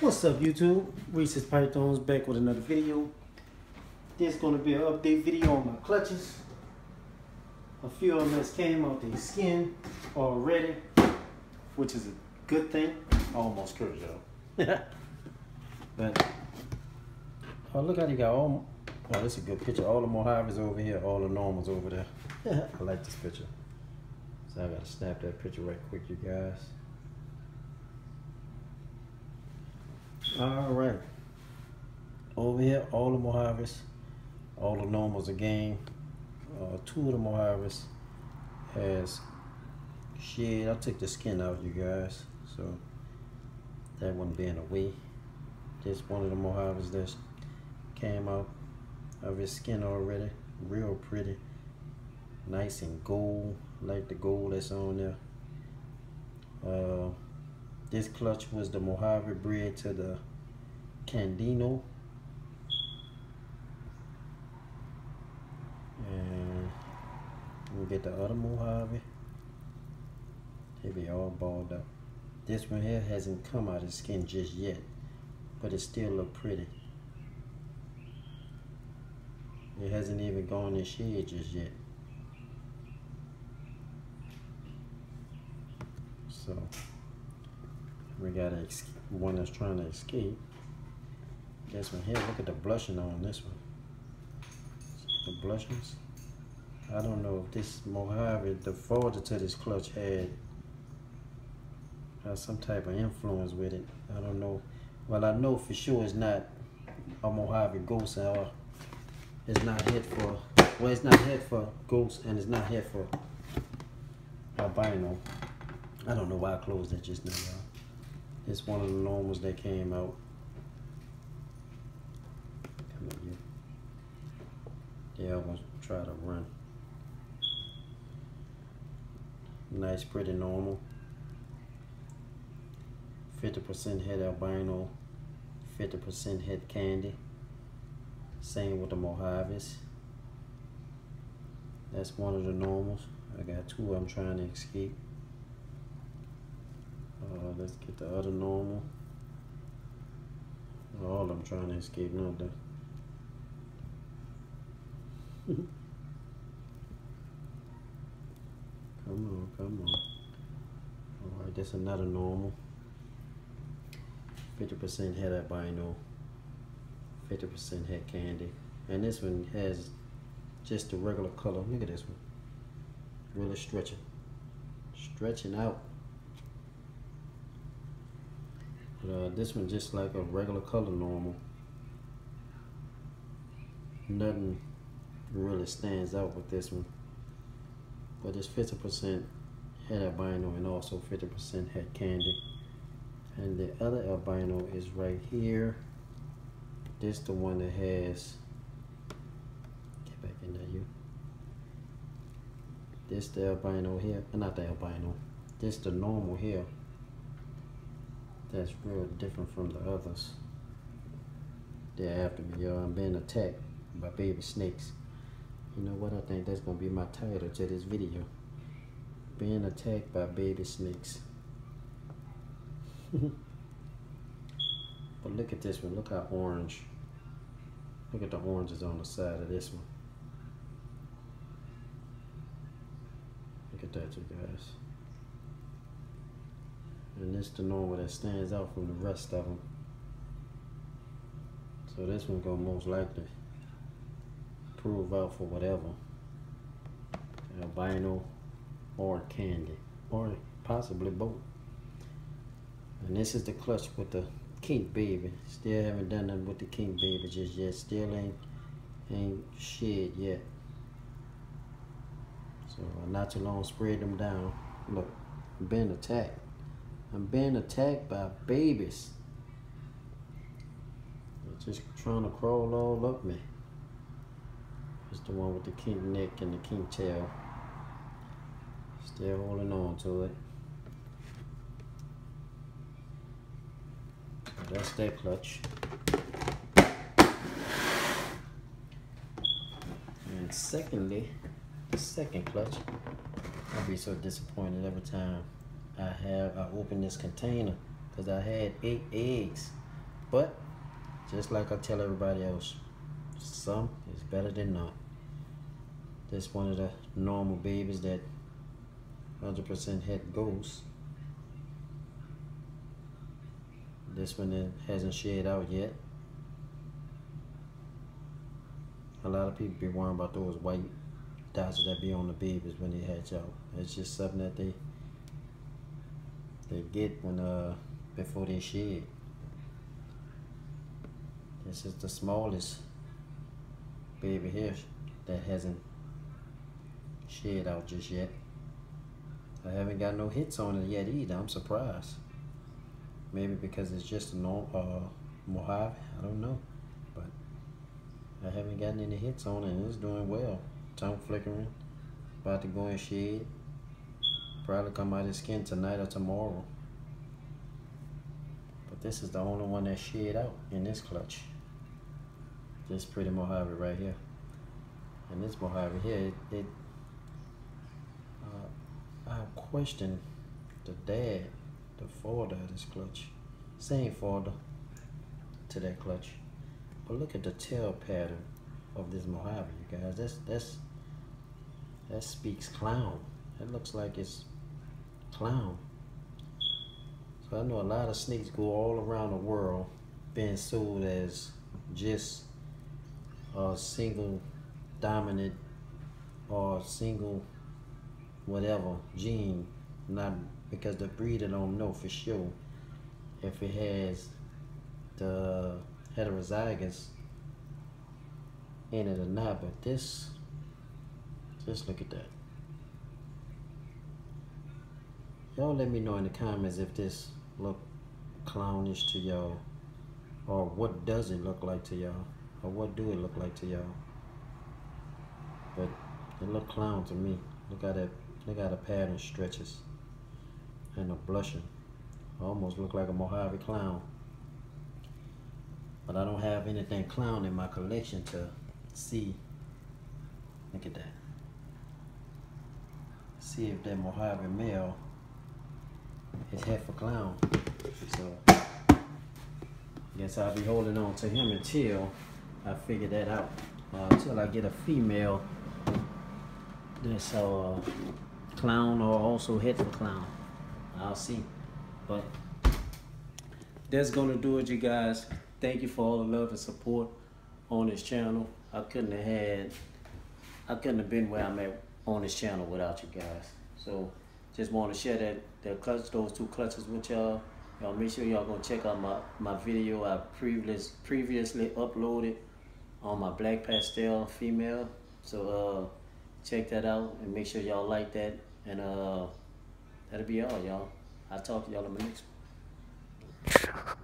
What's up YouTube? Reese's Pythons back with another video. This gonna be an update video on my clutches. A few of them has came out their skin already, which is a good thing. I almost cursed y'all. but oh look how they got all oh this is a good picture. All the Mojaves over here, all the normals over there. I like this picture. So I gotta snap that picture right quick, you guys. All right. Over here, all the Mojaves, all the normals again. Uh, two of the Mojaves has shed. I took the skin out, you guys. So that one being away. Just one of the Mojaves that came out of his skin already. Real pretty. Nice and gold, like the gold that's on there. Uh, this clutch was the Mojave bred to the Candino. And we get the other Mojave. They be all balled up. This one here hasn't come out of skin just yet, but it still look pretty. It hasn't even gone in shed just yet. So we got one that's trying to escape. This one here, look at the blushing on this one. The blushings. I don't know if this Mojave, the folder to this clutch had has some type of influence with it. I don't know. Well, I know for sure it's not a Mojave ghost or it's not het for, well, it's not het for ghost and it's not het for albino. I don't know why I closed that just now, y'all. It's one of the normals that came out. Come on, you. Yeah, I'm gonna try to run. Nice, pretty normal. 50% het albino, 50% het candy. Same with the Mojaves. That's one of the normals. I got two I'm trying to escape. Uh, let's get the other normal. All I'm trying to escape now though. come on, come on. Alright, that's another normal. 50% het albino, 50% het candy. And this one has just the regular color. Look at this one. Really stretching. Stretching out. But uh, this one just like a regular color normal. Nothing really stands out with this one. But it's 50% het albino and also 50% het candy. And the other albino is right here. This the one that has, get back in there you. This the albino here, not the albino. This the normal here that's real different from the others. They're after me, y'all. I'm being attacked by baby snakes. You know what? I think that's going to be my title to this video. Being attacked by baby snakes. but look at this one. Look how orange. Look at the oranges on the side of this one. Look at that, you guys. And this the normal that stands out from the rest of them. So this one gonna most likely prove out for whatever. Albino or candy. Or possibly both. And this is the clutch with the kink baby. Still haven't done nothing with the kink baby just yet. Still ain't ain't shed yet. So uh, not too long spread them down. Look, I'm being attacked. I'm being attacked by babies. They're just trying to crawl all up me. It's the one with the kink neck and the kink tail. Still holding on to it. That's that clutch. And secondly, the second clutch, I'll be so disappointed every time I have I open this container because I had eight eggs But just like I tell everybody else, some is better than none. This one of the normal babies that 100% het goes. This one that hasn't shed out yet. A lot of people be worrying about those white dots that be on the babies when they hatch out. It's just something that they they get when uh before they shed. This is the smallest baby here that hasn't shed out just yet. I haven't got no hits on it yet either. I'm surprised. Maybe because it's just a normal uh, Mojave. I don't know. But I haven't gotten any hits on it and it's doing well. Tongue flickering. About to go in shed. Probably come out of skin tonight or tomorrow. But this is the only one that shed out in this clutch. This pretty Mojave right here. And this Mojave here, it, it I question the dad, the father of this clutch. Same father to that clutch. But look at the tail pattern of this Mojave, you guys. That's that's that speaks clown. It looks like it's clown. So I know a lot of snakes go all around the world being sold as just a single dominant or single whatever gene, not because the breeder don't know for sure if it has the heterozygous in it or not, but this, just look at that. Y'all let me know in the comments if this look clownish to y'all or what does it look like to y'all or what do it look like to y'all but it look clown to me look at that look got a pattern stretches and the blushing. Almost look like a Mojave clown. But I don't have anything clown in my collection to see. Look at that. See if that Mojave male is half a clown. So guess I'll be holding on to him until I figure that out. Uh, until I get a female. That's uh, clown or also het for clown. I'll see. But that's gonna do it, you guys. Thank you for all the love and support on this channel. I couldn't have had, I couldn't have been where I'm at on this channel without you guys. So just want to share that that clutch, those two clutches with y'all. Y'all make sure y'all gonna check out my my video I previous previously uploaded on my black pastel female. So uh, check that out and make sure y'all like that. And uh, that'll be all, y'all. I'll talk to y'all in the next one.